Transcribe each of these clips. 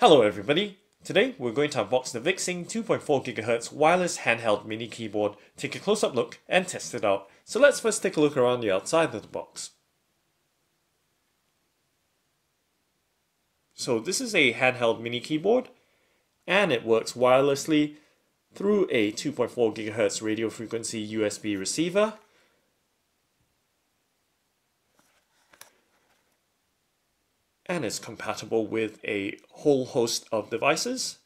Hello everybody! Today we're going to unbox the VicTsing 2.4 GHz wireless handheld mini keyboard, take a close-up look and test it out. So let's first take a look around the outside of the box. So this is a handheld mini keyboard and it works wirelessly through a 2.4 GHz radio frequency USB receiver and is compatible with a whole host of devices.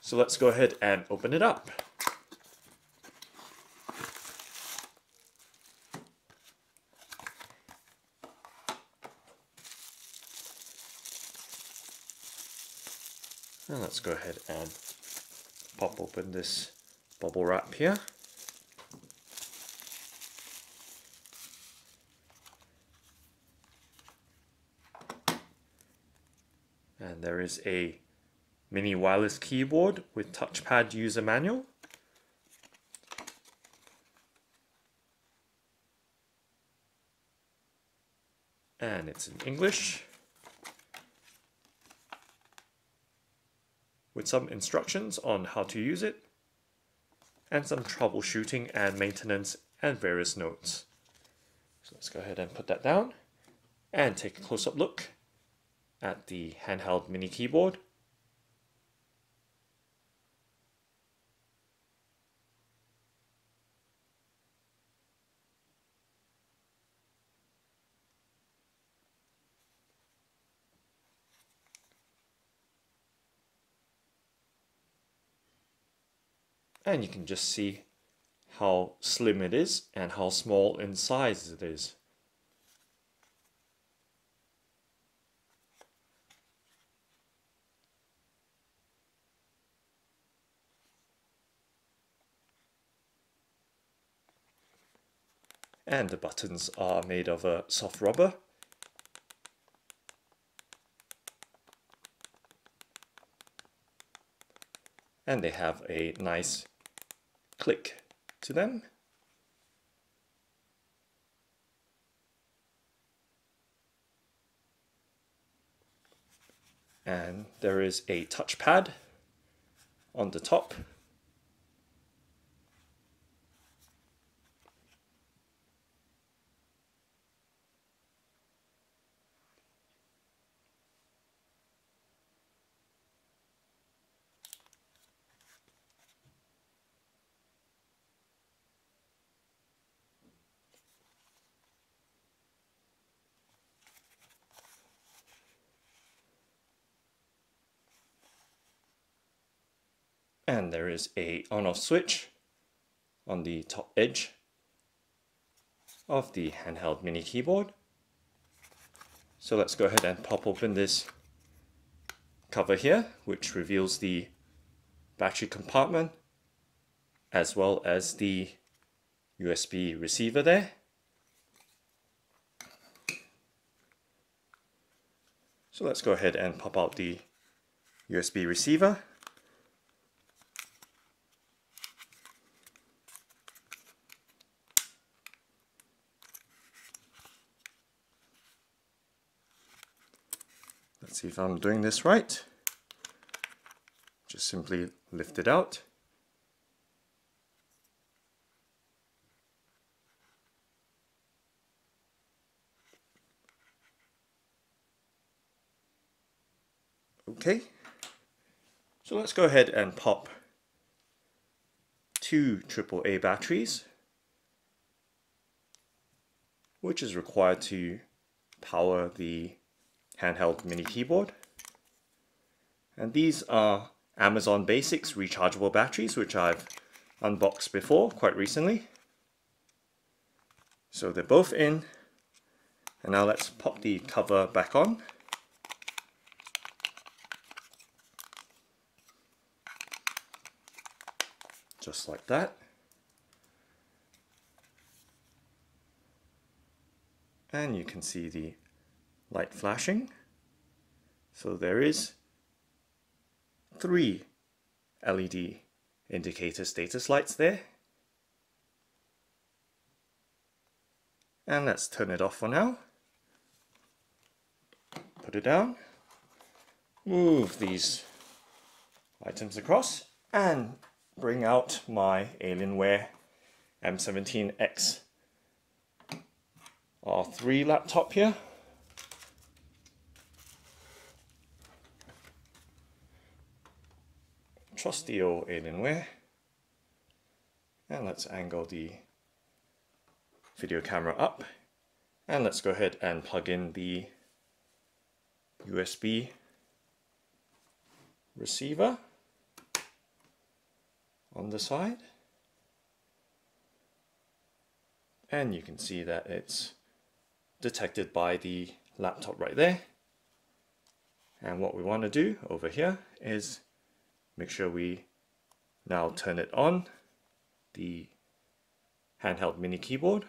So let's go ahead and open it up. Now let's go ahead and pop open this bubble wrap here. And there is a mini wireless keyboard with touchpad user manual. And it's in English. With some instructions on how to use it, and some troubleshooting and maintenance and various notes. So let's go ahead and put that down and take a close-up look at the handheld mini keyboard. And you can just see how slim it is and how small in size it is. And the buttons are made of a soft rubber and they have a nice click to them. And there is a touchpad on the top and there is a on off switch on the top edge of the handheld mini keyboard. So let's go ahead and pop open this cover here which reveals the battery compartment as well as the USB receiver there. So let's go ahead and pop out the USB receiver Let's see if I'm doing this right. Just simply lift it out. Okay, so let's go ahead and pop two AAA batteries, which is required to power the handheld mini keyboard. And these are Amazon Basics rechargeable batteries, which I've unboxed before quite recently. So they're both in. And now let's pop the cover back on. Just like that. And you can see the light flashing. So there is three LED indicator status lights there. And let's turn it off for now. Put it down. Move these items across and bring out my Alienware M17X R3 laptop here. Trusty old Alienware. And let's angle the video camera up. And let's go ahead and plug in the USB receiver on the side. And you can see that it's detected by the laptop right there. And what we want to do over here is make sure we now turn it on, the handheld mini keyboard.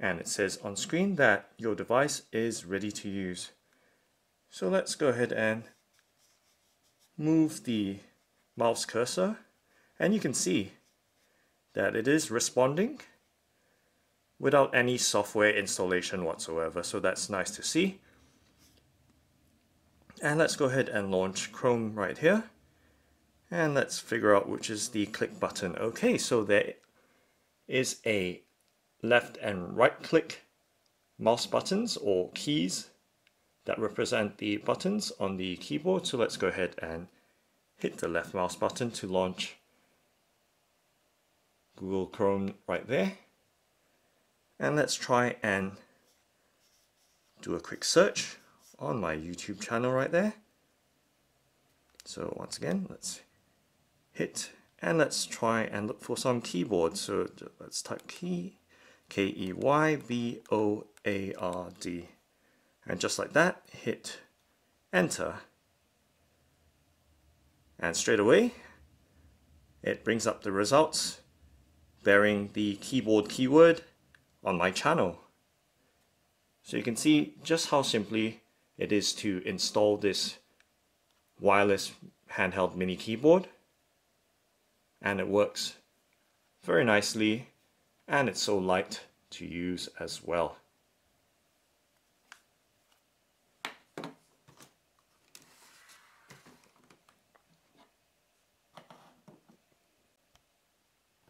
And it says on screen that your device is ready to use. So let's go ahead and move the mouse cursor and you can see that it is responding without any software installation whatsoever so that's nice to see and let's go ahead and launch Chrome right here and let's figure out which is the click button okay so there is a left and right click mouse buttons or keys that represent the buttons on the keyboard. So let's go ahead and hit the left mouse button to launch Google Chrome right there. And let's try and do a quick search on my YouTube channel right there. So once again, let's hit and let's try and look for some keyboard. So let's type key, K-E-Y-B-O-A-R-D and just like that hit enter and straight away it brings up the results bearing the keyboard keyword on my channel so you can see just how simply it is to install this wireless handheld mini keyboard and it works very nicely and it's so light to use as well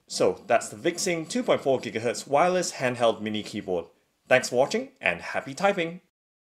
So that's the VicTsing 2.4 GHz wireless handheld mini keyboard. Thanks for watching and happy typing!